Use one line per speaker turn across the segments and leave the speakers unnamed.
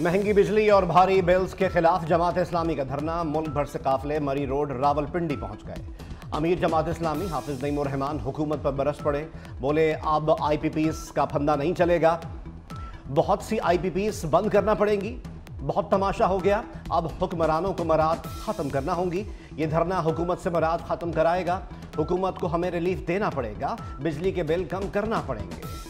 महँगी बिजली और भारी बिल्स के खिलाफ जमात इस्लामी का धरना, मुल्क भर से काफले मरी रोड रावलपिंडी पहुँच गए। अमीर जमात इस्लामी हाफिज नईम रहमान हुकूमत पर बरस पड़े। बोले, अब आईपीपीएस का फंदा नहीं चलेगा। बहुत सी आईपीपीएस बंद करना पड़ेंगी। बहुत तमाशा हो गया। अब हुक्मरानों को मराद ख़त्म करना होंगी। ये धरना हुकूमत से मराद ख़त्म कराएगा। हुकूमत को हमें रिलीफ देना पड़ेगा। बिजली के बिल कम करना पड़ेंगे।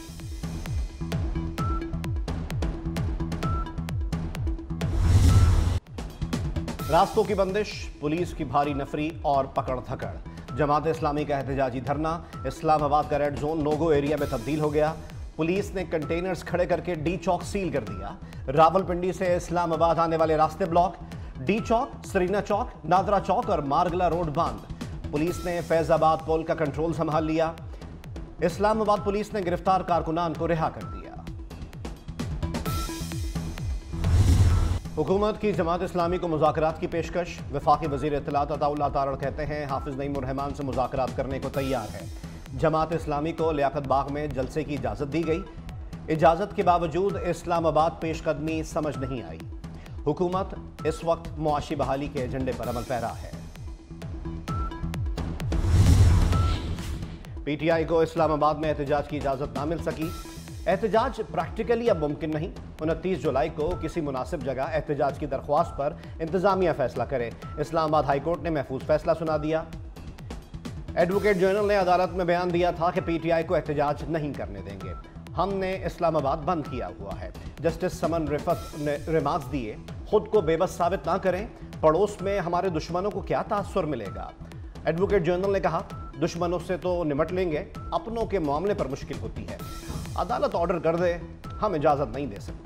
रास्तों की बंदिश, पुलिस की भारी नफरी और पकड़ धकड़ जमात इस्लामी का एहतजाजी धरना, इस्लामाबाद का रेड जोन नोगो एरिया में तब्दील हो गया। पुलिस ने कंटेनर्स खड़े करके डी चौक सील कर दिया। रावलपिंडी से इस्लामाबाद आने वाले रास्ते block, D Chowk, Serena Chowk, NADRA Chowk और मारगला रोड बंद। पुलिस ने फैजाबाद पुल का कंट्रोल संभाल लिया। इस्लामाबाद पुलिस ने गिरफ़्तार कारकुनान को रिहा कर दिया। हुकूमत की जमात इस्लामी को मुजाकरात की पेशकश। वफाकी वज़ीर इतलात अताउल्ला तारड़ कहते हैं, हाफिज नईम रहमान से मुजाकरात करने को तैयार है। जमात इस्लामी को लियाकत बाग में जलसे की इजाज़त दी गई। इजाज़त के बावजूद इस्लामाबाद पेशकदमी समझ नहीं आई। हुकूमत इस वक्त मुआशी बहाली के एजेंडे पर अमल पैरा है। पीटीआई को इस्लामाबाद में एहतजाज की इजाज़त ना मिल सकी। एहतजाज प्रैक्टिकली अब मुमकिन नहीं। उनतीस जुलाई को किसी मुनासिब जगह एहतजाज की दरख्वास्त पर इंतजामिया फैसला करे। इस्लामाबाद हाईकोर्ट ने महफूज फैसला सुना दिया। एडवोकेट जनरल ने अदालत में बयान दिया था कि पीटीआई को एहतजाज नहीं करने देंगे। हमने इस्लामाबाद बंद किया हुआ है। जस्टिस समन रिफत ने रिमार्क्स दिए। खुद को बेबस साबित ना करें। पड़ोस में हमारे दुश्मनों को क्या तासर मिलेगा? एडवोकेट जनरल ने कहा, दुश्मनों से तो निमट लेंगे। अपनों के मामले पर मुश्किल होती है। अदालत ऑर्डर कर दे, हम इजाज़त नहीं दे सकते।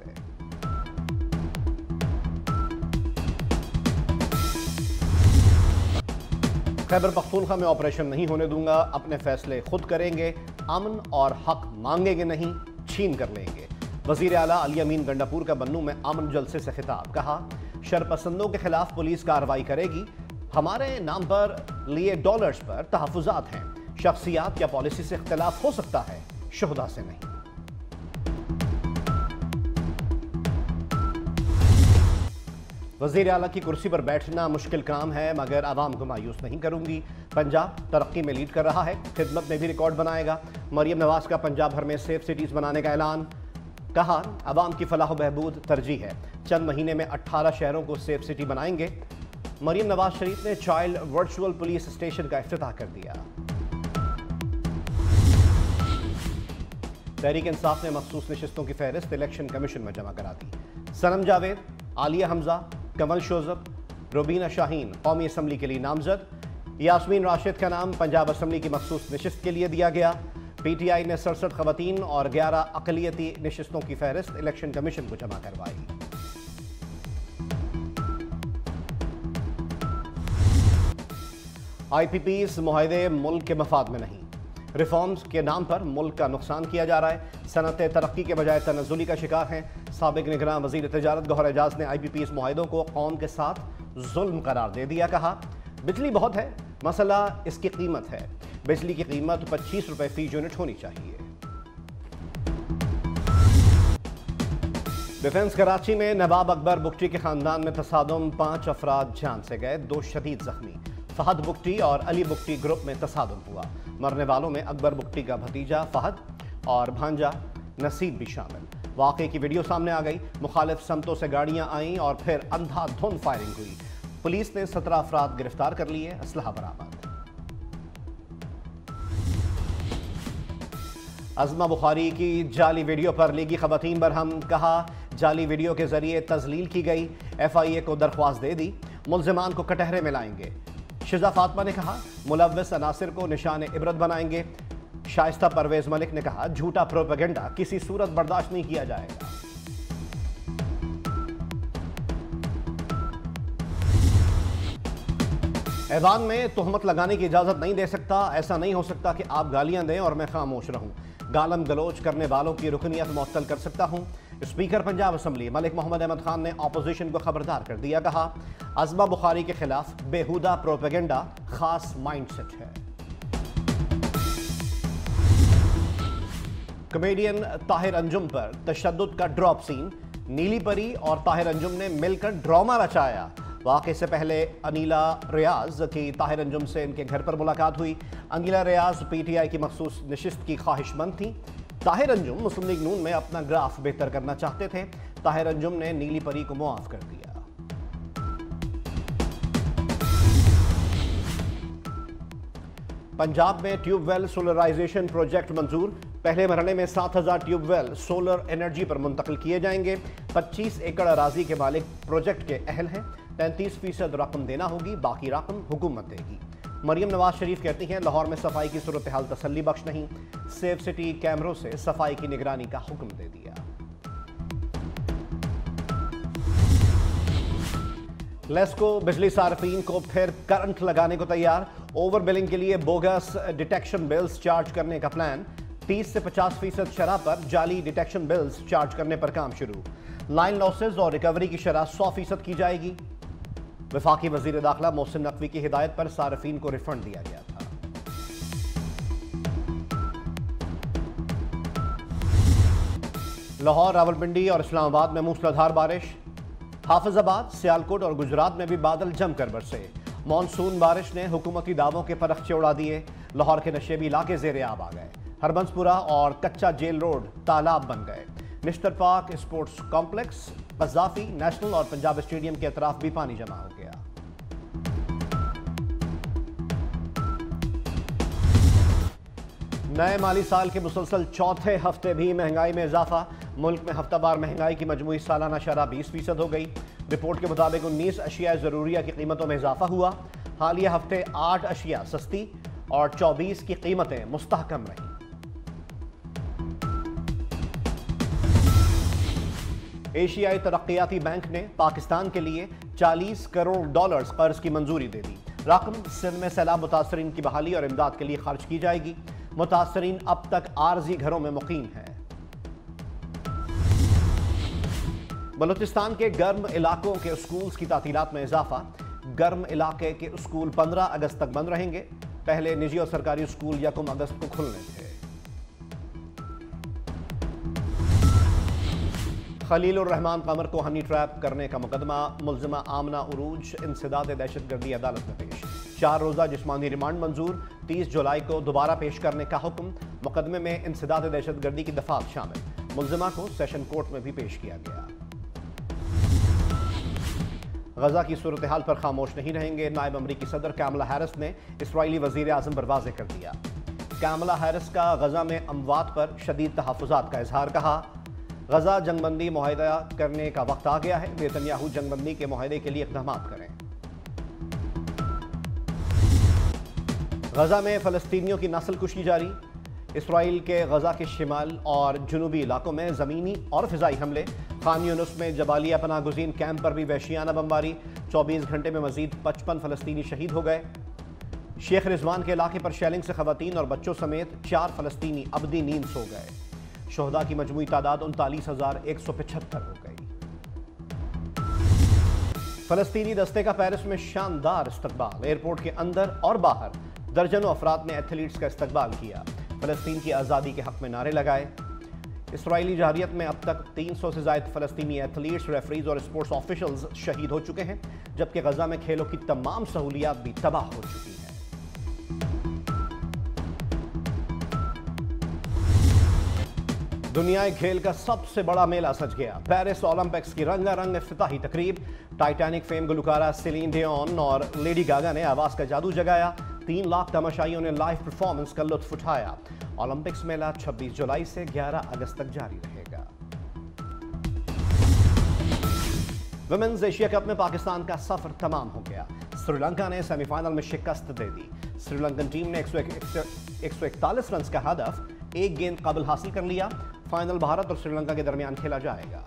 खैबर पख्तूनखा में ऑपरेशन नहीं होने दूँगा, अपने फैसले खुद करेंगे, अमन और हक मांगेंगे नहीं, छीन कर लेंगे। वज़ीर अला अली अमीन गंडापुर का बन्नू में अमन जलसे से खिताब, कहा, शरपसंदों के खिलाफ पुलिस कार्रवाई करेगी, हमारे नाम पर लिए डॉलर्स पर तहफात हैं, शख्सियात या पॉलिसी से इख्तलाफ हो सकता है, शहदा से नहीं। वज़ीर अला की कुर्सी पर बैठना मुश्किल काम है, मगर आवाम को मायूस नहीं करूँगी। पंजाब तरक्की में लीड कर रहा है, खिदमत में भी रिकॉर्ड बनाएगा। मरियम नवाज़ का पंजाब भर में सेफ़ सिटीज़ बनाने का ऐलान। कहा, आवाम की फलाह बहबूद तरजीह है। चंद महीने में 18 शहरों को सेफ़ सिटी बनाएँगे। मरियम नवाज़ शरीफ ने चाइल्ड वर्चुअल पुलिस स्टेशन का अफ्ताह कर दिया। तहरीक इंसाफ ने मखसूस नशस्तों की फहरिस्त इलेक्शन कमीशन में जमा करा दी। सनम जावेद, आलिया हमजा कमल शोजब रुबीना शाहीन कौमी असम्बली के लिए नामजद यासमीन राशिद का नाम पंजाब असम्बली की मखसूस नशस्त के लिए दिया गया पी टी आई ने सड़सठ खवतिन और ग्यारह अकलीती नशस्तों की फहरिस्त इलेक्शन कमीशन को जमा करवाई। आई पी पी इस माहे मुल्क के मफाद में नहीं। रिफॉर्म्स के नाम पर मुल्क का नुकसान किया जा रहा है। सनत तरक्की के बजाय तनजुली का शिकार हैं। सबक निगरान वजी तजारत गौहर एजाज ने आई पी पी एस माहों को कौम के साथ जुल्म करार दे दिया कहा। बिजली बहुत है, मसला इसकी कीमत है। बिजली की कीमत पच्चीस रुपए फ़ी यूनिट होनी चाहिए। डिफेंस कराची में नवाब अकबर बुकटी के खानदान में तसादम पाँच अफराद जान से गए, दो शदीद जख्मी। फहद बुकटी और अली बुकटी ग्रुप में तसादम हुआ। मरने वालों में अकबर बुकटी का भतीजा फहद और भांजा नसीब भी शामिल। वाकई की वीडियो सामने आ गई। मुखालिफ समतों से गाड़ियाँ आईं और फिर अंधाधुंध फायरिंग हुई। पुलिस ने सत्रह अफराद गिरफ़्तार कर लिए असलहा बरामद अजमा बुखारी की जाली वीडियो पर लीगी खवतिन बरहम कहा, जाली वीडियो के ज़रिए तजलील की गई। एफ़ आई ए को दरख्वास्त दे दी, मुलजमान को कटहरे में लाएँगे। शिजा फातमा ने कहा मुलविस अनासर को निशान इबरत बनाएँगे। शाइस्ता परवेज मलिक ने कहा, झूठा प्रोपेगेंडा किसी सूरत बर्दाश्त नहीं किया जाएगा. ऐवान में तोहमत लगाने की इजाज़त नहीं दे सकता। ऐसा नहीं हो सकता कि आप गालियाँ दें और मैं खामोश रहूँ। गालम गलोच करने वालों की रुकनीत मुअत्तल कर सकता हूँ। स्पीकर पंजाब असम्बली मलिक मोहम्मद अहमद खान ने अपोजिशन को खबरदार कर दिया, कहा, अजमा बुखारी के खिलाफ बेहुदा प्रोपेगेंडा खास माइंडसेट है। कमेडियन ताहिर अंजुम पर तशद का ड्रॉप सीन। नीली परी और ताहिर अंजुम ने मिलकर ड्रामा रचाया। वाकई से पहले अनिला रियाज की ताहिर अंजुम से इनके घर पर मुलाकात हुई। अनिला रियाज पीटीआई की मखसूस नशस्त की ख्वाहिशमंद थी। ताहिर अंजुम मुस्लिम लीग नून में अपना ग्राफ बेहतर करना चाहते थे। ताहिर अंजुम ने नीली परी को मुआफ कर दिया। पंजाब में ट्यूबवेल सोलराइजेशन प्रोजेक्ट मंजूर। पहले मरहले में 7000 ट्यूबवेल सोलर एनर्जी पर मुंतकिल किए जाएँगे। 25 एकड़ अराजी के मालिक प्रोजेक्ट के अहल हैं। तैंतीस फ़ीसद रकम देना होगी, बाकी रकम हुकूमत देगी। मरियम नवाज़ शरीफ कहती हैं, लाहौर में सफ़ाई की सूरत हाल तसली बख्श नहीं सेफ़ सिटी कैमरों से सफ़ाई की निगरानी का हुक्म दे दिया। लेस्को, बिजली सार्फिन को फिर करंट लगाने को तैयार। ओवर बिलिंग के लिए बोगस डिटेक्शन बिल्स चार्ज करने का प्लान। 30 से 50 फ़ीसद शराह पर जाली डिटेक्शन बिल्स चार्ज करने पर काम शुरू। लाइन लॉसेज और रिकवरी की शराह 100 फ़ीसद की जाएगी। विफाकी वज़ीर दाखिला मोहसिन नकवी की हिदायत पर सार्फिन को रिफंड दिया गया था। लाहौर, रावलपिंडी और इस्लामाबाद में मूसलाधार बारिश। हाफिजाबाद, सियालकोट और गुजरात में भी बादल जमकर बरसे। मानसून बारिश ने हुकूमती दावों के परखचे उड़ा दिए। लाहौर के नशेबी इलाके जेर आब आ गए। हरबंसपुरा और कच्चा जेल रोड तालाब बन गए। Mister park sports complex Gaddafi national और पंजाब स्टेडियम के अतराफ भी पानी जमा हो गया। नए माली साल के मुसलसल चौथे हफ़्ते भी महँगाई में इजाफा। मुल्क में हफ्तावार महँगाई की मजमू सालाना शरह बीस फ़ीसद हो गई। रिपोर्ट के मुताबिक उन्नीस अशिया ज़रूरिया की कीमतों में इजाफा हुआ। हालिया हफ़्ते आठ अशिया सस्ती और चौबीस की कीमतें मुस्तकम रहीं। एशियाई तरक्याती बैंक ने पाकिस्तान के लिए 40 करोड़ डॉलर्स कर्ज की मंजूरी दे दी। रकम सिंध में सैलाब मुतासरीन की बहाली और इमदाद के लिए खर्च की जाएगी। मुतासरीन अब तक आर्जी घरों में मुकीम हैं। बलूचिस्तान के गर्म इलाकों के स्कूल्स की तातीलात में इजाफा। गर्म इलाके के स्कूल 15 अगस्त तक बंद रहेंगे। पहले निजी और सरकारी स्कूल यकम अगस्त को खुलने थे। खलील और रहमान कमर को हनी ट्रैप करने का मुकदमा। मुलजमा आमना उरूज इंसदाद दहशत गर्दी अदालत में पेश। चार रोज़ा जिसमानी रिमांड मंजूर। 30 जुलाई को दोबारा पेश करने का हुक्म। मुकदमे में इंसदाद दहशत गर्दी की दफात शामिल। मुलजमा को सेशन कोर्ट में भी पेश किया गया। गजा की सूरत हाल पर खामोश नहीं रहेंगे। नायब अमरीकी सदर कैमला हैरिस ने इसराइली वज़ीर अजम पर वाजे कर दिया। कैमला हैरिस का गजा में अमवात पर शदीद तहफात का इजहार कहा। गजा जंगबंदी माहिदा करने का वक्त आ गया है। नेतन्याहू जंगबंदी के माहे के लिए इकदाम करें। गजा में फ़लस्तियों की नस्ल कुशी जारी। इसराइल के गजा के शिमाल और जनूबी इलाकों में ज़मीनी और फ़िज़ाई हमले। खान यूनुस में जबालिया पना गुजीन कैंप पर भी वैशियाना बमबारी। 24 घंटे में मजीद पचपन फ़लस्तनी शहीद हो गए। शेख रिजवान के इलाके पर शैलिंग से खवतिन और बच्चों समेत चार फ़लस्तनी अबदी नींद सो गए। शहदा की मजमू तादाद उनतालीस हज़ार एक सौ पचहत्तर हो गई। फलस्तीनी दस्ते का पेरिस में शानदार इस्तकबाल। एयरपोर्ट के अंदर और बाहर दर्जनों अफराद ने एथलीट्स का इस्तकबाल किया। फ़लस्तीन की आज़ादी के हक में नारे लगाए। इसराइली जहारियत में अब तक 300 से जायद फ़लस्तनी एथलीट्स, रेफरीज और स्पोर्ट्स ऑफिशल्स शहीद हो चुके हैं, जबकि गजा में खेलों की तमाम सहूलियात भी तबाह हो चुकी हैं। दुनियाई खेल का सबसे बड़ा मेला सज गया। पेरिस ओलंपिक्स की रंगारंग इफ्ताही तकरीब। टाइटैनिक फेम गुलकारा सिलीन डियोन और लेडी गागा ने आवाज़ का जादू जगाया। तीन लाख तमाशाइयों ने लाइव परफॉर्मेंस का लुत्फ उठाया। ओलंपिक्स मेला 26 जुलाई से 11 अगस्त तक जारी रहेगा। वुमेन्स एशिया कप में पाकिस्तान का सफ़र तमाम हो गया। श्रीलंका ने सेमीफाइनल में शिकस्त दे दी। श्रीलंकन टीम ने एक सौ इकतालीस रन का हदफ, एक गेंद काबिल हासिल कर लिया। फाइनल भारत और श्रीलंका के दरमियान खेला जाएगा।